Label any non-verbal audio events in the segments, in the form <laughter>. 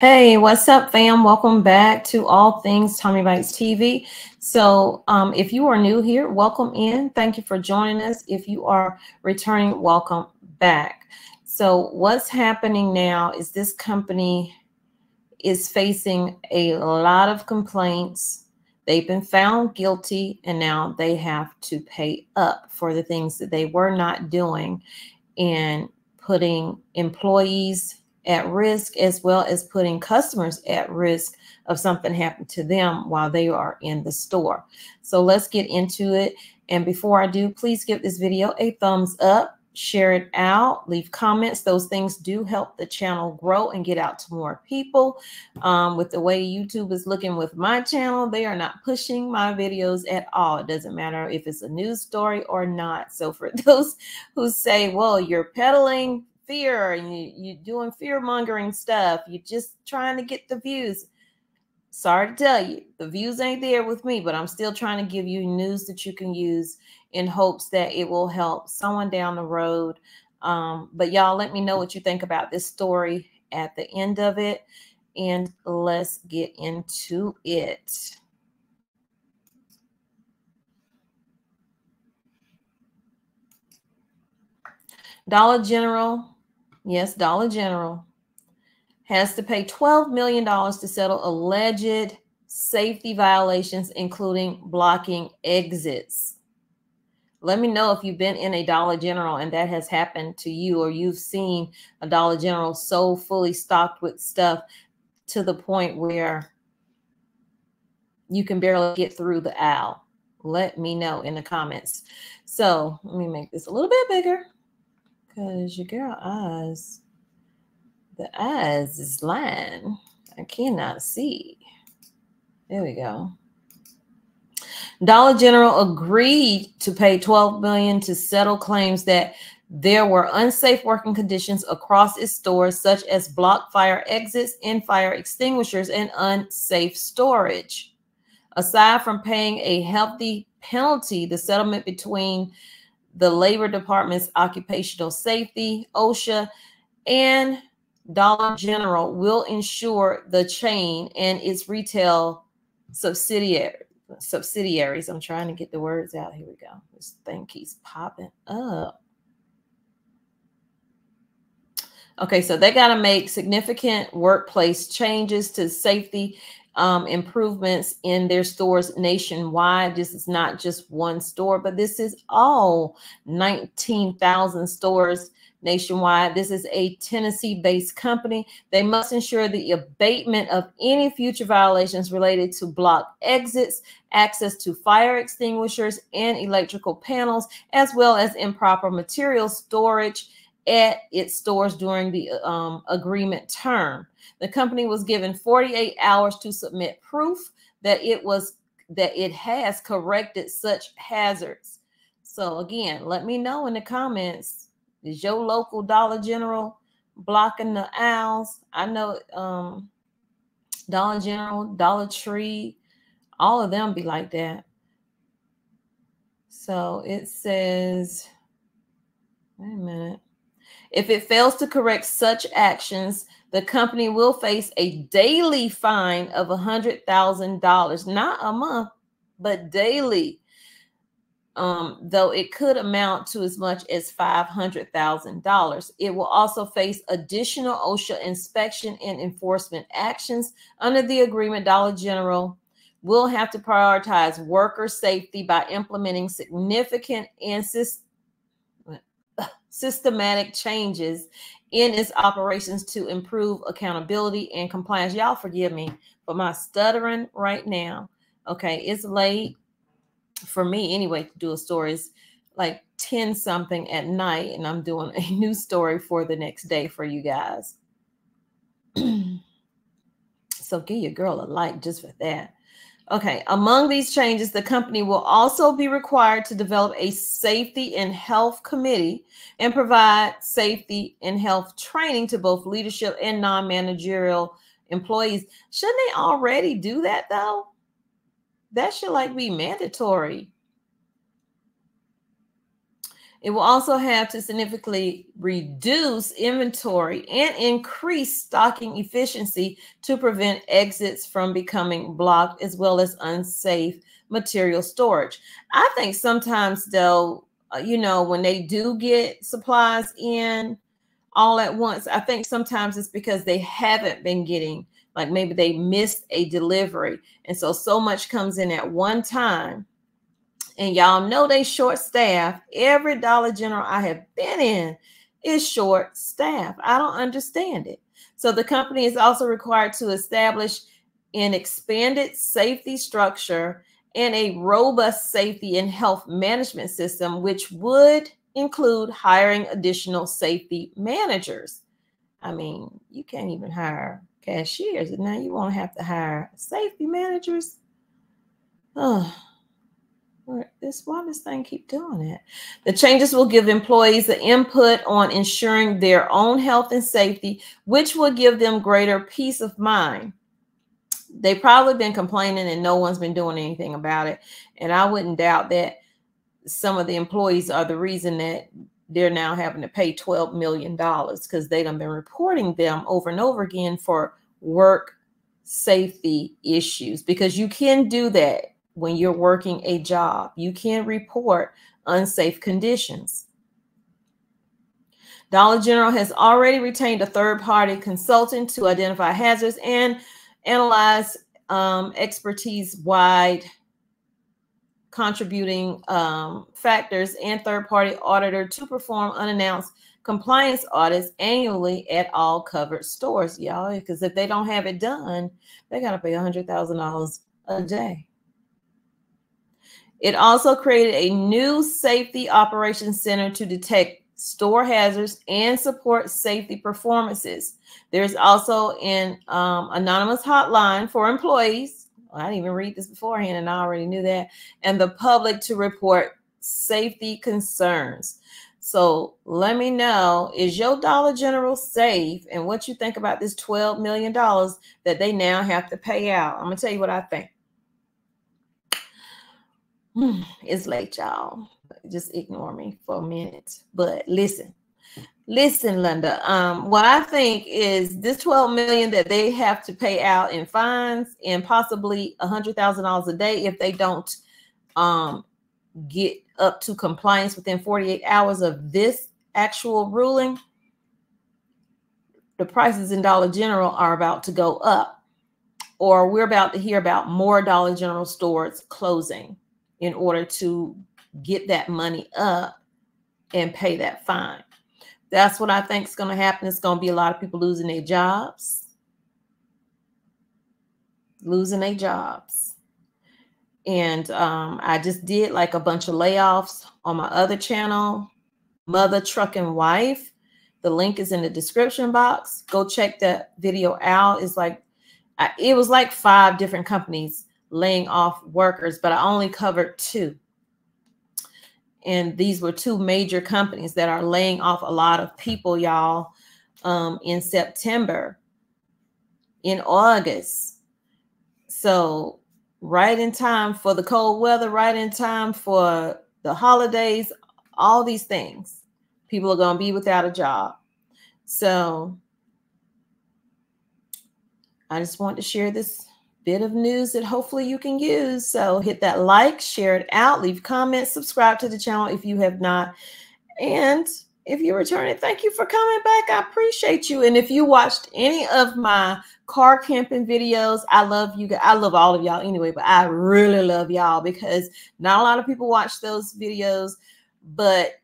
Hey, what's up, fam? Welcome back to All Things Tommy Bites TV. So, um, if you are new here, welcome in. Thank you for joining us. If you are returning, welcome back. So, what's happening now is this company is facing a lot of complaints. They've been found guilty, and now they have to pay up for the things that they were not doing and putting employees at risk as well as putting customers at risk of something happening to them while they are in the store. So let's get into it. And before I do, please give this video a thumbs up, share it out, leave comments. Those things do help the channel grow and get out to more people. Um, with the way YouTube is looking with my channel, they are not pushing my videos at all. It doesn't matter if it's a news story or not. So for <laughs> those who say, well, you're peddling fear and you, you're doing fear mongering stuff. You're just trying to get the views. Sorry to tell you, the views ain't there with me, but I'm still trying to give you news that you can use in hopes that it will help someone down the road. Um, but y'all, let me know what you think about this story at the end of it. And let's get into it. Dollar General yes, Dollar General, has to pay $12 million to settle alleged safety violations, including blocking exits. Let me know if you've been in a Dollar General and that has happened to you, or you've seen a Dollar General so fully stocked with stuff to the point where you can barely get through the aisle. Let me know in the comments. So let me make this a little bit bigger. Because your girl eyes, the eyes is lying. I cannot see. There we go. Dollar General agreed to pay 12 million to settle claims that there were unsafe working conditions across its stores, such as blocked fire exits and fire extinguishers and unsafe storage. Aside from paying a hefty penalty, the settlement between the Labor Department's Occupational Safety, OSHA, and Dollar General will ensure the chain and its retail subsidiary subsidiaries. I'm trying to get the words out. Here we go. This thing keeps popping up. Okay, so they got to make significant workplace changes to safety um, improvements in their stores nationwide. This is not just one store, but this is all 19,000 stores nationwide. This is a Tennessee based company. They must ensure the abatement of any future violations related to block exits, access to fire extinguishers and electrical panels, as well as improper material storage at its stores during the um, agreement term. The company was given 48 hours to submit proof that it was that it has corrected such hazards. So again, let me know in the comments. Is your local Dollar General blocking the owls? I know um, Dollar General, Dollar Tree, all of them be like that. So it says, wait a minute. If it fails to correct such actions, the company will face a daily fine of $100,000, not a month, but daily. Um, though it could amount to as much as $500,000. It will also face additional OSHA inspection and enforcement actions. Under the agreement, Dollar General will have to prioritize worker safety by implementing significant and systematic changes in its operations to improve accountability and compliance. Y'all forgive me for my stuttering right now. Okay, it's late for me anyway to do a story. It's like 10 something at night, and I'm doing a <laughs> new story for the next day for you guys. <clears throat> so give your girl a like just for that. Okay, among these changes, the company will also be required to develop a safety and health committee and provide safety and health training to both leadership and non managerial employees. Shouldn't they already do that though? That should like be mandatory. It will also have to significantly reduce inventory and increase stocking efficiency to prevent exits from becoming blocked as well as unsafe material storage. I think sometimes though, you know, when they do get supplies in all at once, I think sometimes it's because they haven't been getting like maybe they missed a delivery and so so much comes in at one time and y'all know they short staff. Every Dollar General I have been in is short staff. I don't understand it. So the company is also required to establish an expanded safety structure and a robust safety and health management system, which would include hiring additional safety managers. I mean, you can't even hire cashiers, and now you won't have to hire safety managers. Oh, this why this thing keep doing it? The changes will give employees the input on ensuring their own health and safety, which will give them greater peace of mind. They've probably been complaining and no one's been doing anything about it. And I wouldn't doubt that some of the employees are the reason that they're now having to pay $12 million because they have been reporting them over and over again for work safety issues because you can do that when you're working a job. You can report unsafe conditions. Dollar General has already retained a third party consultant to identify hazards and analyze um, expertise wide contributing um, factors and third party auditor to perform unannounced compliance audits annually at all covered stores, y'all. Because if they don't have it done, they got to pay $100,000 a day. It also created a new safety operations center to detect store hazards and support safety performances. There's also an um, anonymous hotline for employees. I didn't even read this beforehand and I already knew that. And the public to report safety concerns. So let me know is your Dollar General safe and what you think about this $12 million that they now have to pay out? I'm going to tell you what I think. <sighs> it's late, y'all. Just ignore me for a minute. But listen, listen, Linda. Um, what I think is this 12 million that they have to pay out in fines and possibly a hundred thousand dollars a day if they don't um get up to compliance within 48 hours of this actual ruling. The prices in Dollar General are about to go up, or we're about to hear about more Dollar General stores closing in order to get that money up and pay that fine. That's what I think is going to happen. It's going to be a lot of people losing their jobs, losing their jobs. And um, I just did like a bunch of layoffs on my other channel, Mutha Truckin Wife. The link is in the description box. Go check that video out. It's like, it was like five different companies laying off workers, but I only covered two. And these were two major companies that are laying off a lot of people, y'all, um, in September, in August. So, right in time for the cold weather, right in time for the holidays, all these things. People are going to be without a job. So, I just want to share this bit of news that hopefully you can use. So hit that like, share it out, leave comments, subscribe to the channel if you have not. And if you return it, thank you for coming back. I appreciate you. And if you watched any of my car camping videos, I love you. I love all of y'all anyway, but I really love y'all because not a lot of people watch those videos, but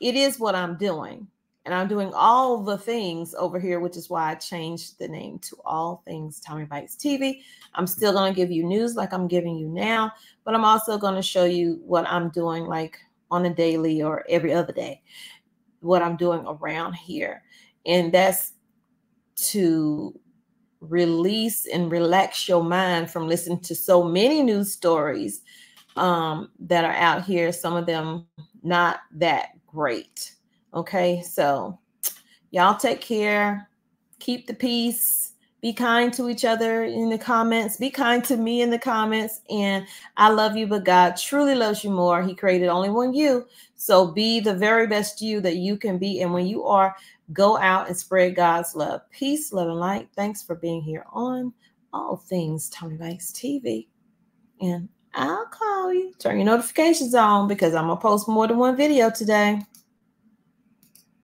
it is what I'm doing. And I'm doing all the things over here, which is why I changed the name to All Things Tommy Bites TV. I'm still going to give you news like I'm giving you now, but I'm also going to show you what I'm doing like on a daily or every other day, what I'm doing around here. And that's to release and relax your mind from listening to so many news stories um, that are out here, some of them not that great. Okay, so y'all take care. Keep the peace. Be kind to each other in the comments. Be kind to me in the comments. And I love you, but God truly loves you more. He created only one you. So be the very best you that you can be. And when you are, go out and spread God's love. Peace, love, and light. Thanks for being here on All Things Tommy Bites TV. And I'll call you. Turn your notifications on because I'm going to post more than one video today.